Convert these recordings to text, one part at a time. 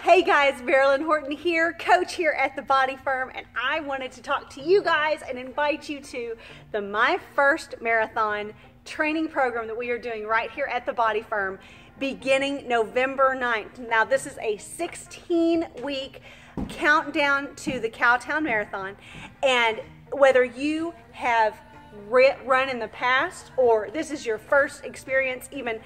Hey guys, Marilyn Horton here, coach here at the Body Firm, and I wanted to talk to you guys and invite you to the My First Marathon training program that we are doing right here at the Body Firm beginning November 9th. Now, this is a 16 week countdown to the Cowtown Marathon, and whether you have run in the past or this is your first experience even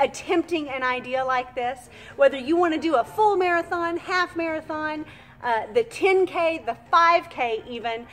attempting an idea like this, whether you want to do a full marathon, half marathon, uh, the 10K, the 5K even,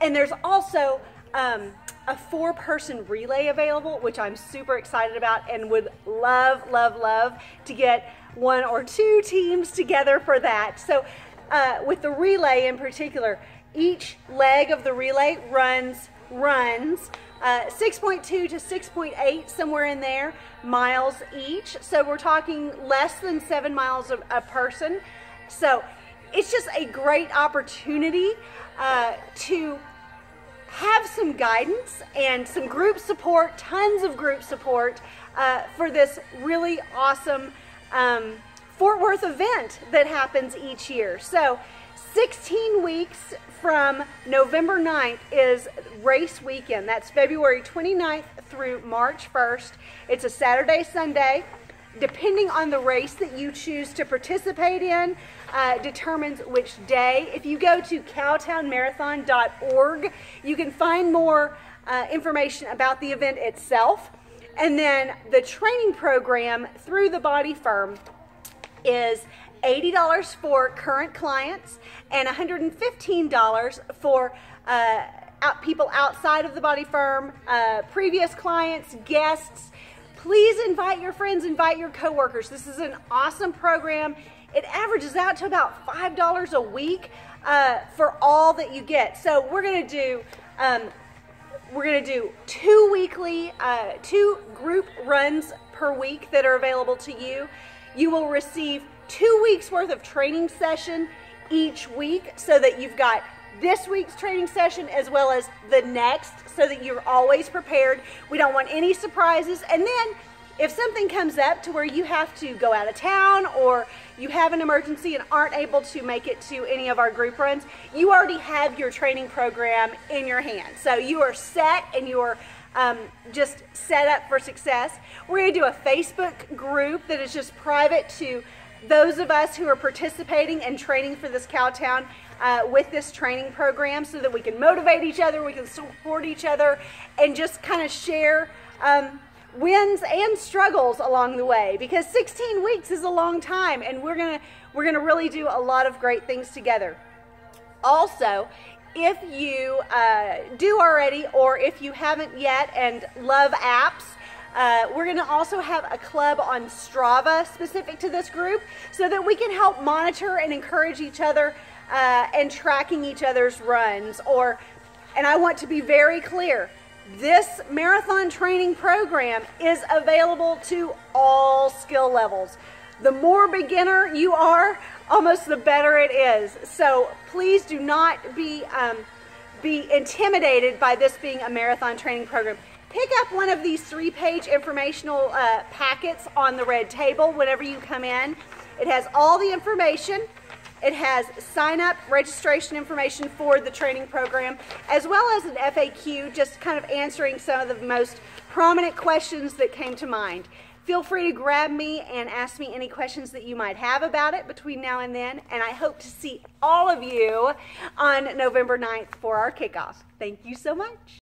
and there's also um, a four person relay available, which I'm super excited about and would love, love, love to get one or two teams together for that. So, uh, with the relay in particular, each leg of the relay runs runs uh, 6.2 to 6.8, somewhere in there, miles each. So we're talking less than seven miles a, a person. So it's just a great opportunity uh, to have some guidance and some group support, tons of group support uh, for this really awesome um, Fort Worth event that happens each year. So 16 weeks from November 9th is race weekend. That's February 29th through March 1st. It's a Saturday, Sunday. Depending on the race that you choose to participate in, uh, determines which day. If you go to cowtownmarathon.org, you can find more uh, information about the event itself. And then the training program through the Body Firm is $80 for current clients and $115 for uh, out people outside of the body firm, uh, previous clients, guests. Please invite your friends, invite your coworkers. This is an awesome program. It averages out to about $5 a week uh, for all that you get. So we're to do um, we're going to do two weekly, uh, two group runs per week that are available to you. You will receive two weeks worth of training session each week so that you've got this week's training session as well as the next so that you're always prepared. We don't want any surprises. And then if something comes up to where you have to go out of town or you have an emergency and aren't able to make it to any of our group runs, you already have your training program in your hand. So you are set and you are um, just set up for success. We're going to do a Facebook group that is just private to those of us who are participating and training for this Cowtown uh, with this training program so that we can motivate each other, we can support each other, and just kind of share um, wins and struggles along the way. Because 16 weeks is a long time and we're gonna we're gonna really do a lot of great things together. Also if you uh, do already or if you haven't yet and love apps uh, we're going to also have a club on Strava specific to this group so that we can help monitor and encourage each other uh, and tracking each other's runs. Or, and I want to be very clear this marathon training program is available to all skill levels. The more beginner you are, almost the better it is. So please do not be um, be intimidated by this being a marathon training program pick up one of these three-page informational uh, packets on the red table whenever you come in. It has all the information. It has sign up registration information for the training program, as well as an FAQ, just kind of answering some of the most prominent questions that came to mind. Feel free to grab me and ask me any questions that you might have about it between now and then. And I hope to see all of you on November 9th for our kickoff. Thank you so much.